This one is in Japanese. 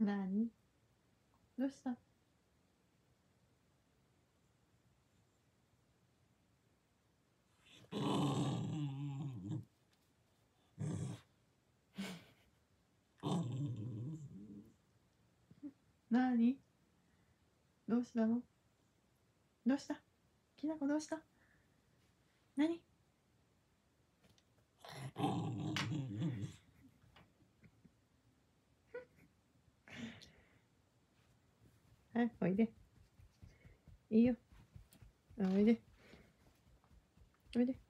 なにどうした なにどうしたの？どうした？きなこどうした？何？はい、おいで。いいよ。おいで。おいで。